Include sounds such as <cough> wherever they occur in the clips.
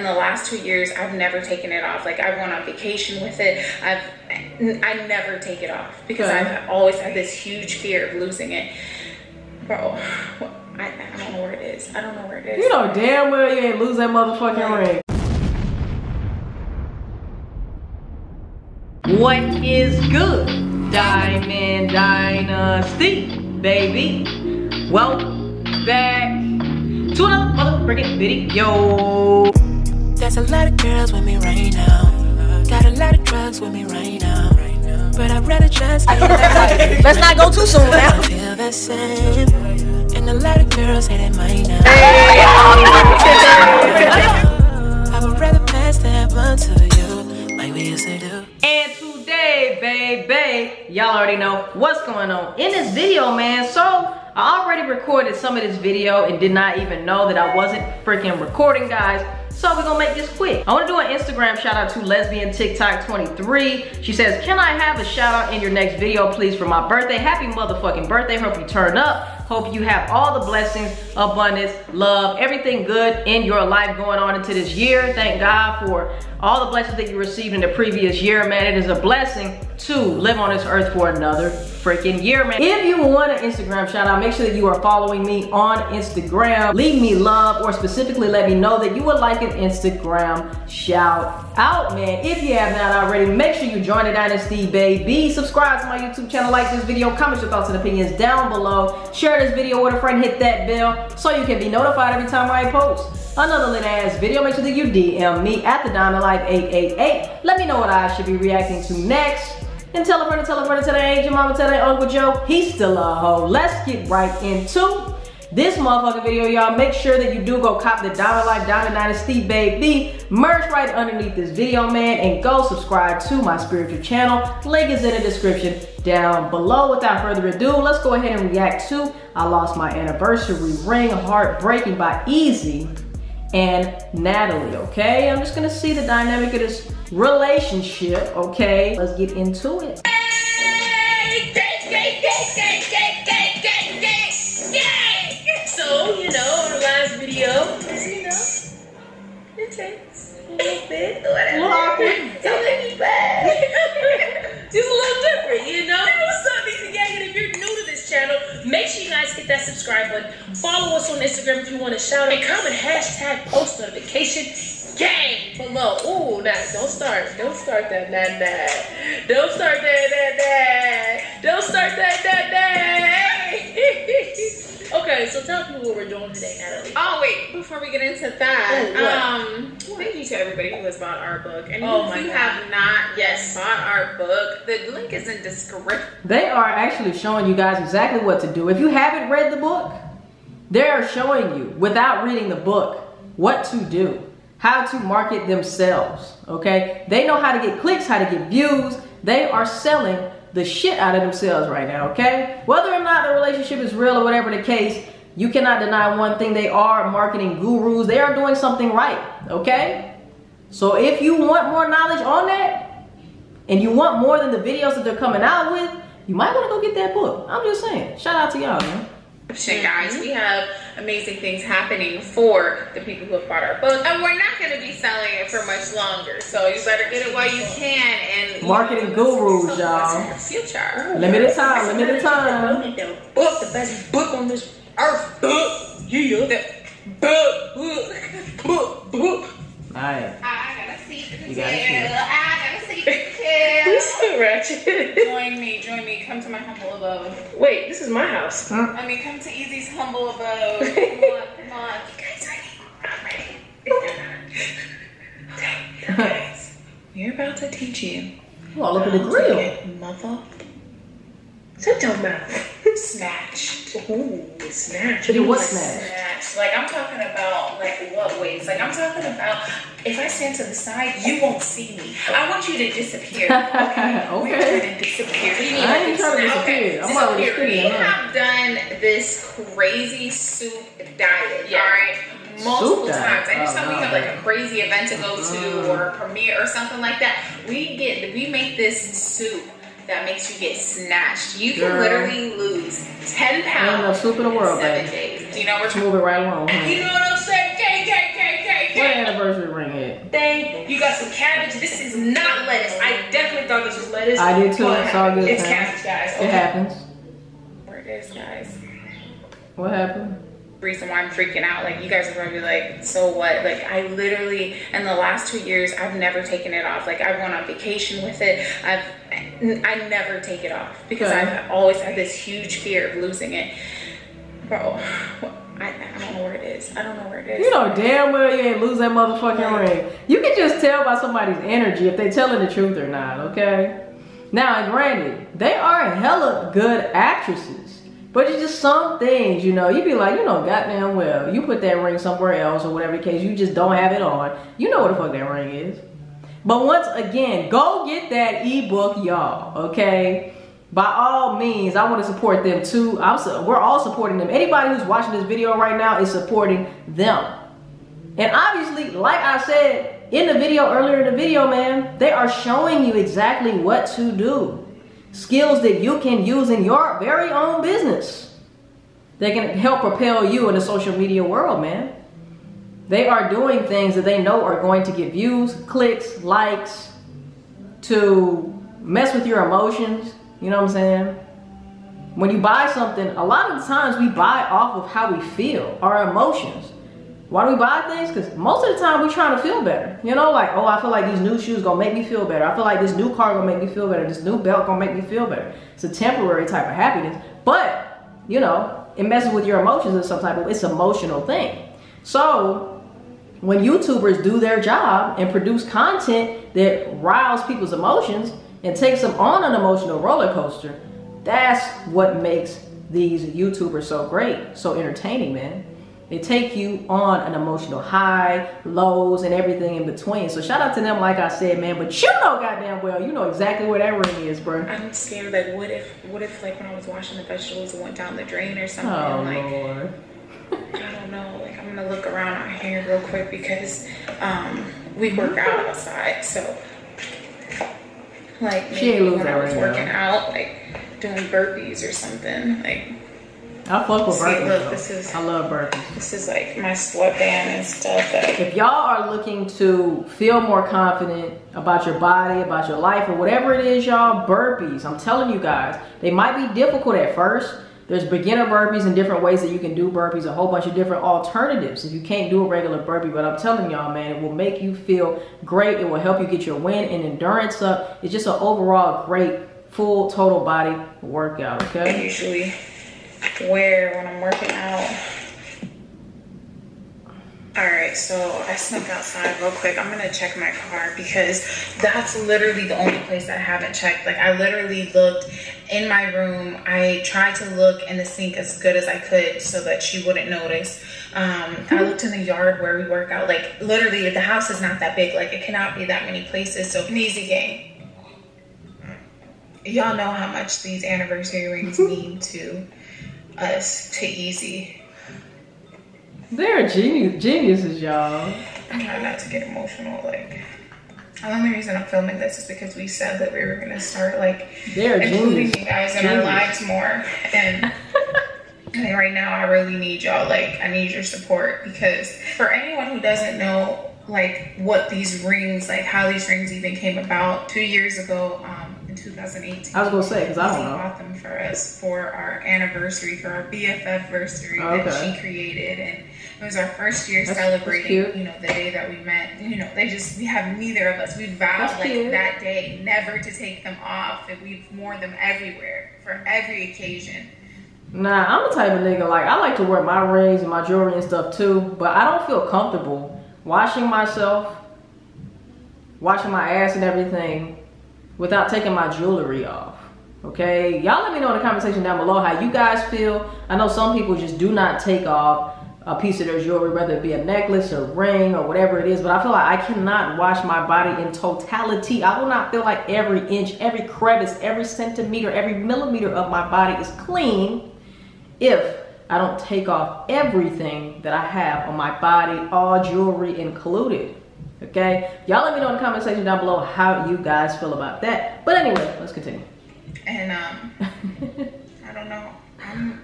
in the last two years, I've never taken it off. Like I've went on vacation with it. I've I never take it off because Okay. I've always had this huge fear of losing it. Bro, I, I don't know where it is. I don't know where it is. You know damn well you ain't lose that motherfucking ring. What is good? Diamond Dynasty, baby. Welcome back to another motherfucking video. There's a lot of girls with me right now. Got a lot of drugs with me right now. But I'd rather just feel like <laughs> Let's not go too soon now. I feel the same. And a lot of girls hate it mine now. I would rather pass that blunt to you like we used to do. And today, baby, y'all already know what's going on in this video, man. So I already recorded some of this video and did not even know that I wasn't freaking recording, guys. So we're gonna make this quick. I wanna do an Instagram shout out to lesbian TikTok 23. She says, can I have a shout out in your next video, please, for my birthday? Happy motherfucking birthday. Hope you turn up. Hope you have all the blessings, abundance, love, everything good in your life going on into this year. Thank God for all the blessings that you received in the previous year, man. It is a blessing to live on this earth for another freaking year, man. If you want an Instagram shout out, make sure that you are following me on Instagram. Leave me love or specifically let me know that you would like an Instagram shout out, man. If you have not already, make sure you join the Dynasty, baby. Subscribe to my YouTube channel, like this video, comment your thoughts and opinions down below. Share this video with a friend, hit that bell so you can be notified every time I post another lit ass video. Make sure that you DM me at the Diamond Life 888. Let me know what I should be reacting to next. And tell a friend, tell a friend, tell their your mama, tell their Uncle Joe, he's still a hoe. Let's get right into this motherfucking video, y'all. Make sure that you do go cop the Diamond Life Diamond Dynasty, baby. Merch right underneath this video, man. And go subscribe to my spiritual channel. Link is in the description down below. Without further ado, let's go ahead and react to I Lost My Anniversary Ring Heartbreaking by Ezee and Natalie, okay? I'm just gonna see the dynamic of this relationship, okay? Let's get into it. So, you know, the last video, you know, it takes a little bit, whatever. <laughs> Don't make me bad. <laughs> Just a little different, you know? What's up, Ezee Gang? If you're new to this channel, make sure you guys hit that subscribe button. Follow us on Instagram if you want to shout out. And comment hashtag post notification gang below. Ooh, nah, don't start. Don't start that, nah, nah. Don't start that, nah, nah. Don't start that, nah, nah. <laughs> okay, so tell people what we're doing today, Natalie. Oh wait, before we get into that, Oh, what? um, thank you to everybody who has bought our book. And Oh if you God. have not yet bought our book, the link is in description. They are actually showing you guys exactly what to do. If you haven't read the book, they are showing you without reading the book what to do, how to market themselves. Okay, they know how to get clicks, how to get views. They are selling the shit out of themselves right now. Okay, whether or not the relationship is real or whatever the case, you cannot deny one thing: they are marketing gurus. They are doing something right. Okay, so if you want more knowledge on that, and you want more than the videos that they're coming out with, you might want to go get that book. I'm just saying. Shout out to y'all, man. Mm-hmm. Guys, we have amazing things happening for the people who have bought our book. And we're not going to be selling it for much longer. So you better get it while you can. And <laughs> Marketing gurus, So y'all. what's your Future. Oh, limited time, limited time. The book, the best book on this earth. Book. Yeah. Book, book, book, book. Alright. I gotta see the You gotta see tail. I gotta see the <laughs> tail. This is ratchet. Join me, join me. Come to my humble abode. Wait, this is my house. Huh? I mean, come to Ezee's humble abode. Come on, come on. You guys ready? I'm ready. You're. Okay, guys. We're about to teach you. Oh, look at the grill. Mother. Shut your mouth. Snatched. Ooh, snatched. What Like snatched? Snatched. Like I'm talking about like what ways? Like I'm talking about if I stand to the side, you won't see me. I want you to disappear. <laughs> Okay. <laughs> okay. We're Okay. trying to disappear. I ain't trying to disappear. I'm already We have done this crazy soup diet, Yeah. all right? Multiple times. Anytime Oh, we have like a crazy event to go to or a premiere or something like that, we get we make this soup that makes you get snatched. You can Girl. literally lose ten pounds enough soup in the world, seven days. Do you know what move it right along. you know what I'm saying? K K K K K. Okay. anniversary ring at? thing. You got some cabbage. This is not lettuce. I definitely thought this was lettuce. I did too. but It's all good, It's fam. cabbage, guys. It happens. Where it is, guys. What happened? reason why I'm freaking out. Like you guys are gonna be like, so what? Like I literally in the last two years I've never taken it off. Like I went on vacation with it. I've I never take it off because Okay. I've always had this huge fear of losing it. Bro, I, I don't know where it is. I don't know where it is. You know damn well you ain't lose that motherfucking ring. You can just tell by somebody's energy if they telling the truth or not, okay? Now, and granted, they are hella good actresses. But it's just some things, you know, you be like, you know, goddamn well, you put that ring somewhere else or whatever the case, you just don't have it on. You know what the fuck that ring is. But once again, go get that ebook, y'all, okay? By all means, I want to support them too. I'm su- we're all supporting them. Anybody who's watching this video right now is supporting them. And obviously, like I said in the video earlier in the video, man, they are showing you exactly what to do. Skills that you can use in your very own business. They can help propel you in the social media world, man. They are doing things that they know are going to get views, clicks, likes, to mess with your emotions. You know what I'm saying? When you buy something, a lot of times we buy off of how we feel, our emotions. Why do we buy things? Because most of the time we're trying to feel better. You know, like, oh, I feel like these new shoes gonna make me feel better. I feel like this new car gonna make me feel better. This new belt gonna make me feel better. It's a temporary type of happiness. But, you know, it messes with your emotions in some type of it's emotional thing. So when YouTubers do their job and produce content that riles people's emotions and takes them on an emotional roller coaster, that's what makes these YouTubers so great, so entertaining, man. They take you on an emotional high, lows, and everything in between. So shout out to them, like I said, man. But you know goddamn well, you know exactly where that ring is, bro. I'm scared. Like, what if, what if, like, when I was washing the vegetables, it went down the drain or something? Oh like, Lord. I don't know. Like, I'm gonna look around here real quick because um, we work out outside. So, like, She maybe when I was right now. working out, like doing burpees or something. Like, I fuck with burpees. look, this is- I love burpees. this is like my sweatband and stuff. That If y'all are looking to feel more confident about your body, about your life, or whatever it is, y'all, burpees. I'm telling you guys, they might be difficult at first. There's beginner burpees and different ways that you can do burpees, a whole bunch of different alternatives if you can't do a regular burpee. But I'm telling y'all, man, it will make you feel great. It will help you get your wind and endurance up. It's just an overall great, full, total body workout, I okay? usually wear when I'm working out. All right, so I snuck outside real quick. I'm gonna check my car because that's literally the only place that I haven't checked. Like I literally looked in my room. I tried to look in the sink as good as I could so that she wouldn't notice. Um, I looked in the yard where we work out. Like literally, the house is not that big. Like it cannot be that many places. So an easy game. Y'all know how much these anniversary rings mean to us to Ezee. They're genius, geniuses, y'all. I'm trying not to get emotional. Like, the only reason I'm filming this is because we said that we were gonna start like They're including genius. you guys in our Genius. lives more. And <laughs> think right now I really need y'all. Like, I need your support because for anyone who doesn't know, like, what these rings, like, how these rings even came about, two years ago, um, in 2018. I was gonna say, because I don't She know. bought them for us for our anniversary, for our BFF anniversary that Okay. she created, and it was our first year That's- that's celebrating. cute. You know, the day that we met. You know, they just we have neither of us. We vowed That's like cute. that day never to take them off, and we've worn them everywhere for every occasion. Nah, I'm the type of nigga like I like to wear my rings and my jewelry and stuff too, but I don't feel comfortable washing myself, washing my ass and everything without taking my jewelry off. Okay, y'all let me know in the comment section down below how you guys feel. I know some people just do not take off a piece of their jewelry, whether it be a necklace or ring or whatever it is, but I feel like I cannot wash my body in totality. I will not feel like every inch, every crevice, every centimeter, every millimeter of my body is clean if I don't take off everything that I have on my body, all jewelry included. Okay? Y'all let me know in the comment section down below how you guys feel about that. But anyway, let's continue. And um, <laughs> I don't know. I'm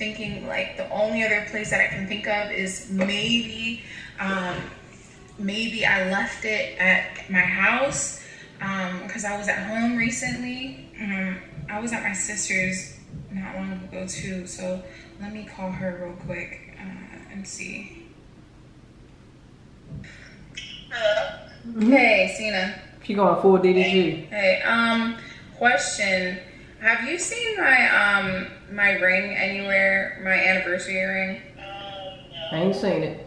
thinking like the only other place that I can think of is maybe um, maybe I left it at my house because I was at home recently. Um, I was at my sister's not long ago too. So let me call her real quick uh, and see. Hello. Hey, Cena. She going full DDG. Hey, um, question. Have you seen my um my ring anywhere? My anniversary ring? I ain't seen it.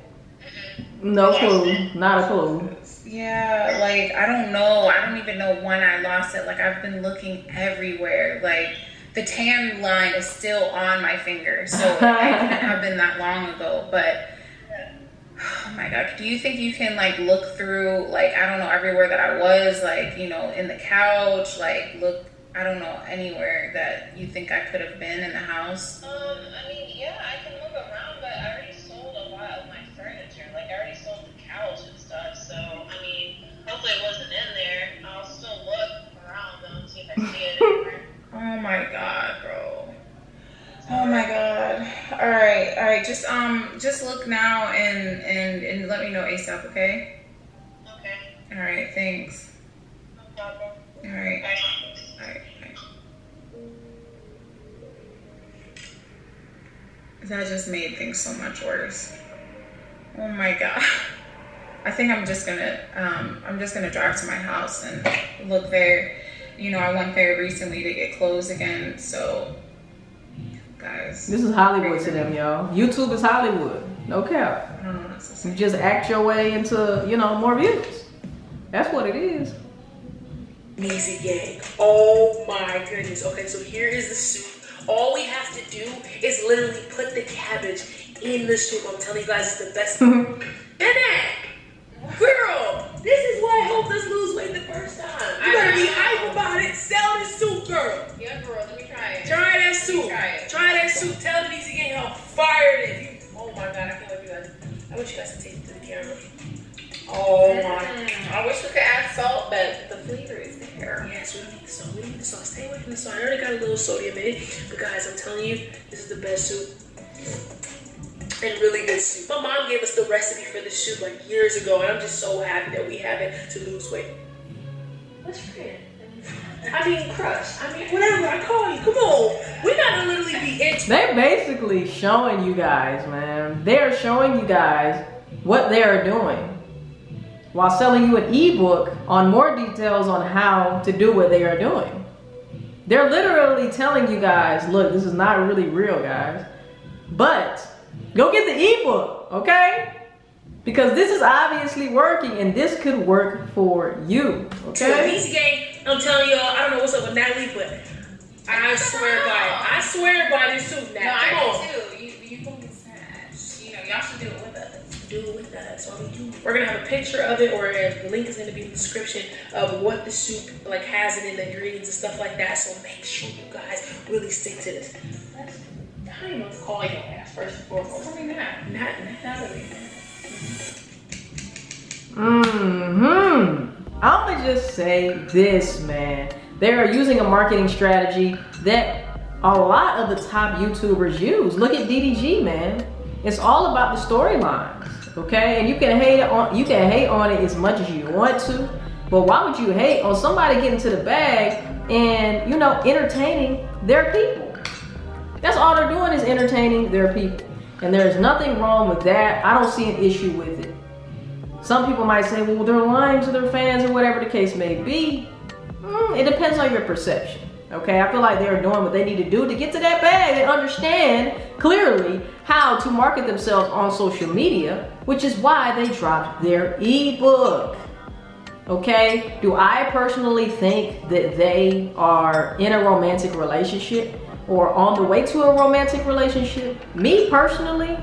No clue. Not a clue. Yeah, like I don't know. I don't even know when I lost it. Like I've been looking everywhere. Like the tan line is still on my finger, so it <laughs> couldn't have been that long ago. But oh my god, do you think you can like look through like I don't know everywhere that I was, like you know in the couch, like look I don't know anywhere that you think I could have been in the house? Um, I mean, yeah, I can move around, but I already sold a lot of my furniture. Like, I already sold the couch and stuff. So, I mean, hopefully it wasn't in there. I'll still look around though and see if I see it anywhere. <laughs> Oh my god, bro. Oh my god. All right, all right. Just um, just look now and and and let me know ASAP, okay? Okay, All right, thanks. no problem. All right, Bye. All right. bye. That just made things so much worse. Oh my god. I think I'm just gonna um, I'm just gonna drive to my house and look there. You know, I went there recently to get clothes again, so guys. This is Hollywood to them, y'all. YouTube is Hollywood. No cap. I don't know what to say. You just act your way into, you know, more views. That's what it is. Ezee gang. Oh my goodness. Okay, so here is the soup. All we have to do is literally put the cabbage in the soup. I'm telling you guys, it's the best. Mm-hmm. and that, girl, this is what helped us lose weight the first time. You better be hype about it. Sell this soup, girl. Yeah, girl, let me try it. Try that soup. Try it. Try that soup. Tell the Ezee Gang how fire it is. Oh my god, I can't wait for you guys. I wish you guys could taste it to the camera. Oh my mm. I wish we could add salt, but the flavor is there. Yes, we don't need the salt. We don't need the salt. Stay away from the salt. I already got a little sodium in it. But guys, I'm telling you, this is the best soup. And really good soup. My mom gave us the recipe for this soup like years ago, and I'm just so happy that we have it to lose weight. What's friend? I mean, crush. I mean, whatever I call you. Come on. We gotta literally be intimate. They're basically showing you guys, man. They're showing you guys what they are doing while selling you an ebook on more details on how to do what they are doing. They're literally telling you guys, look, this is not really real, guys. But go get the ebook, okay? Because this is obviously working and this could work for you, To the okay? Ezee Gang, I'm telling y'all, I don't know what's up with Natalie, but I swear by it. I swear by this suit, now. No, Come I on. do too. You, you can be sad. You know, y'all should do it with us. Do it with us. All we do. We're gonna have a picture of it, or the link is gonna be in the description of what the soup like has it in it, the ingredients and stuff like that. So make sure you guys really stick to this. That's, I don't even know what to call your ass first and foremost. I mean, not not Natalie. Hmm. I'm gonna just say this, man. They are using a marketing strategy that a lot of the top YouTubers use. Look at DDG, man. It's all about the storylines, okay? And you can hate on you can hate on it as much as you want to, but why would you hate on somebody getting to the bag and you know entertaining their people? That's all they're doing is entertaining their people, and there's nothing wrong with that. I don't see an issue with it. Some people might say, well, they're lying to their fans or whatever the case may be. Mm, it depends on your perception. Okay, I feel like they're doing what they need to do to get to that bag and understand clearly how to market themselves on social media, which is why they dropped their ebook. Okay, do I personally think that they are in a romantic relationship or on the way to a romantic relationship? Me personally,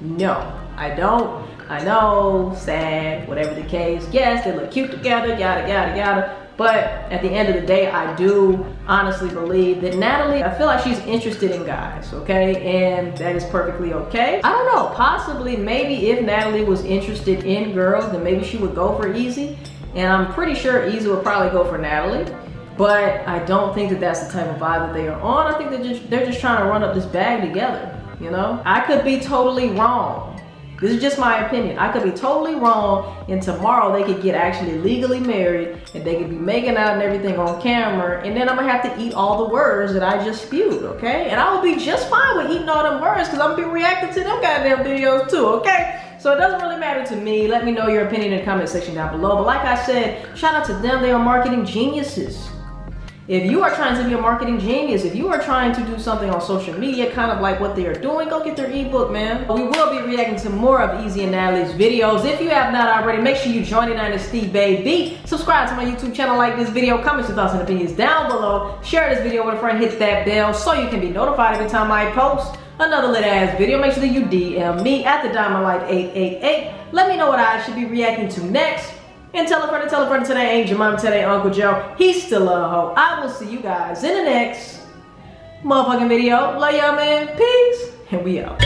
no, I don't. I know, sad, whatever the case. Yes, they look cute together, yada, yada, yada. But at the end of the day, I do honestly believe that Natalie, I feel like she's interested in guys, okay? And that is perfectly okay. I don't know, possibly, maybe if Natalie was interested in girls, then maybe she would go for Ezee. And I'm pretty sure Ezee would probably go for Natalie. But I don't think that that's the type of vibe that they are on. I think they're just, they're just trying to run up this bag together, you know? I could be totally wrong. This is just my opinion. I could be totally wrong, and tomorrow they could get actually legally married, and they could be making out and everything on camera, and then I'm gonna have to eat all the words that I just spewed, okay? And I will be just fine with eating all them words, because I'm gonna be reacting to them goddamn videos too, okay? So it doesn't really matter to me. Let me know your opinion in the comment section down below. But like I said, shout out to them. They are marketing geniuses. If you are trying to be a marketing genius, if you are trying to do something on social media, kind of like what they are doing, go get their ebook, man. We will be reacting to more of Ezee and Natalie's videos. If you have not already, make sure you join the Dynasty, baby. Subscribe to my YouTube channel, like this video, comment your thoughts and opinions down below. Share this video with a friend, hit that bell so you can be notified every time I post another lit ass video. Make sure that you DM me at the Diamond Life 888. Let me know what I should be reacting to next. And tell a friend tell a friend today ain't your mom today Uncle Joe. He's still a hoe. I will see you guys in the next motherfucking video. Love y'all man. Peace. And we out.